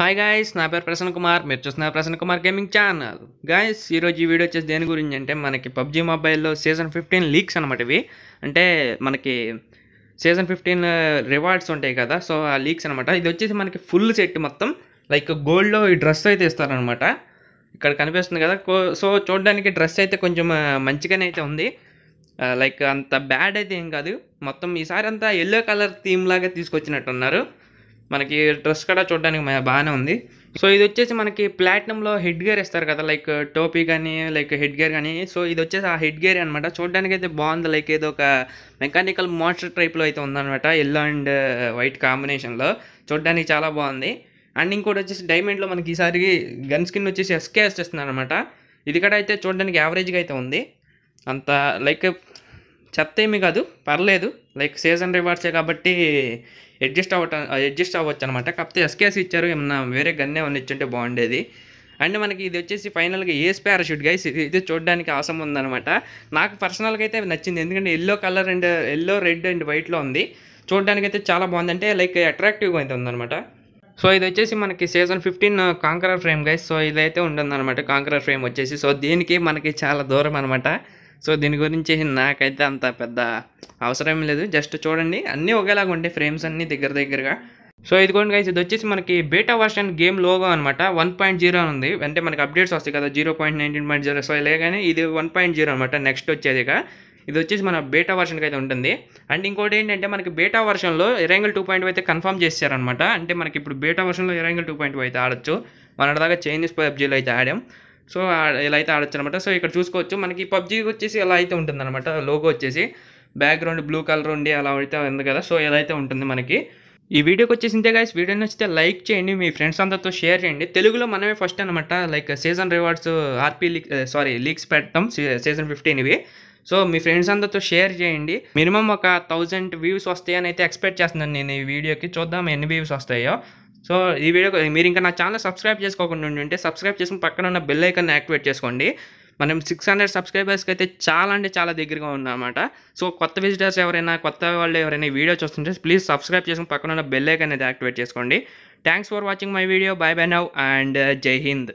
Hi guys నా పేరు ప్రసన్న కుమార్. మీరు చూస్తున్నారు Prasanna Kumar gaming channel guys ఈరోజు ఈ వీడియో వచ్చేసి దేని గురించి అంటే మనకి పబ్జీ మొబైల్లో సీజన్ ఫిఫ్టీన్ లీక్స్ అనమాట ఇవి. అంటే మనకి సీజన్ ఫిఫ్టీన్ రివార్డ్స్ ఉంటాయి కదా సో ఆ లీక్స్ అనమాట ఇది వచ్చేసి మనకి ఫుల్ సెట్ మొత్తం. లైక్ గోల్డ్లో ఈ డ్రెస్ అయితే ఇస్తారనమాట ఇక్కడ కనిపిస్తుంది కదా. కో- సో చూడడానికి డ్రెస్ అయితే కొంచెం మంచిగానే అయితే ఉంది. లైక్ అంత బ్యాడ్ అయితే ఏం కాదు. మొత్తం ఈసారి అంతా ఎల్లో కలర్ థీమ్ లాగా తీసుకొచ్చినట్టున్నారు. మనకి డ్రెస్ కూడా చూడడానికి బాగానే ఉంది. సో ఇది వచ్చేసి మనకి ప్లాటినంలో హెడ్ గేర్ ఇస్తారు కదా లైక్ టోపీ కానీ లైక్ హెడ్ గేర్ కానీ సో ఇది వచ్చేసి ఆ హెడ్ గేర్ అనమాట చూడడానికి అయితే బాగుంది లైక్ ఏదో ఒక మెకానికల్ మోటర్ టైప్లో అయితే ఉందన్నమాట ఎల్లో అండ్ వైట్ కాంబినేషన్లో చూడడానికి చాలా బాగుంది. అండ్ ఇంకోటి వచ్చేసి డైమండ్లో మనకి ఈసారి గన్ స్కిన్ వచ్చేసి ఎస్కేఎస్ ఇస్తున్నారు అనమాట ఇది కూడా అయితే చూడడానికి యావరేజ్గా అయితే ఉంది. అంత లైక్ చెప్తే ఏమీ కాదు పర్లేదు. లైక్ సీజన్ రివార్డ్సే కాబట్టి అడ్జస్ట్ అవ్వటం అడ్జస్ట్ అవ్వచ్చు అనమాట కాకపోతే ఎస్కేఎస్ ఇచ్చారు ఏమన్నా వేరే గన్నే ఏమన్నా ఇచ్చుంటే బాగుండేది. అండ్ మనకి ఇది వచ్చేసి ఫైనల్గా ఏస్ పారాషూట్ గైస్ ఇది ఇది చూడడానికి అవసరం ఉందనమాట. నాకు పర్సనల్గా అయితే నచ్చింది. ఎందుకంటే yellow colour and yellow red and వైట్లో ఉంది. చూడడానికి అయితే చాలా బాగుంది అంటే లైక్ అట్రాక్టివ్గా అయితే ఉందనమాట. సో ఇది వచ్చేసి మనకి season fifteen conqueror frame guys so ఇదైతే ఉంటుందన్నమాట కాంకరర్ ఫ్రేమ్ వచ్చేసి. సో దీనికి మనకి చాలా దూరం అనమాట. సో దీని గురించి నాకైతే అంత పెద్ద అవసరం లేదు. జస్ట్ చూడండి అన్నీ ఒకేలాగా ఉంటాయి ఫ్రేమ్స్ అన్నీ దగ్గర దగ్గరగా. సో ఇదిగోండి గైస్ ఇది వచ్చేసి మనకి బేటా వర్షన్ గేమ్ లోగో అనమాట వన్ పాయింట్ జీరో ఉంది. అంటే మనకి అప్డేట్స్ వస్తాయి కదా zero point nineteen point zero so లేగానే ఇది వన్ పాయింట్ జీరో అనమాట నెక్స్ట్ వచ్చేదిగా ఇది వచ్చేసి మన బేటా వర్షన్కి అయితే ఉంటుంది. అండ్ ఇంకోటి ఏంటంటే మనకి బేటా వర్షన్లో ఎరంగల్ టూ పాయింట్ అయితే కన్ఫర్మ్ చేశారనమాట అంటే మనకి ఇప్పుడు బేటా వర్షన్లో ఎరంగల్ టూ పాయింట్ అయితే ఆడొచ్చు. మన దాకా చైనీస్ పబ్జీలో అయితే ఆడాం. సో ఇలా అయితే ఆడొచ్చు అనమాట సో ఇక్కడ చూసుకోవచ్చు. మనకి పబ్జీ వచ్చేసి ఎలా అయితే ఉంటుందన్నమాట లోగో వచ్చేసి బ్యాక్గ్రౌండ్ బ్లూ కలర్ ఉండి అలా అయితే ఉంది కదా. సో ఎలా అయితే ఉంటుంది మనకి. ఈ వీడియోకి వచ్చేసింతే గాయస్ వీడియో నచ్చితే లైక్ చేయండి. మీ ఫ్రెండ్స్ అందరితో షేర్ చేయండి. తెలుగులో మనమే ఫస్ట్ అనమాట like season rewards RP leak sorry leaks పెట్టడం. సీజన్ ఫిఫ్టీన్ ఇవి. సో మీ ఫ్రెండ్స్ అందరితో షేర్ చేయండి. మినిమం ఒక థౌజండ్ వ్యూస్ వస్తాయని అయితే ఎక్స్పెక్ట్ చేస్తున్నాను నేను ఈ వీడియోకి. చూద్దాం ఎన్ని వ్యూస్ వస్తాయో. సో ఈ వీడియో మీరు ఇంకా నా ఛానల్ సబ్స్క్రైబ్ చేసుకోకుండా ఉంటే సబ్స్క్రైబ్ చేసుకుని పక్కన ఉన్న బెల్ ఐకన్ యాక్టివేట్ చేసుకోండి. మనం సిక్స్ హండ్రెడ్ సబ్స్క్రైబర్స్కి అయితే చాలా అంటే చాలా దగ్గరగా ఉందన్నమాట. సో కొత్త విజిటర్స్ ఎవరైనా కొత్త వాళ్ళు ఎవరైనా వీడియో చూస్తుంటే ప్లీజ్ సబ్స్క్రైబ్ చేసుకుని పక్కన ఉన్న బెల్ ఐకన్ అయితే యాక్టివేట్ చేసుకోండి. Thanks for watching my video bye bye now and Jai Hind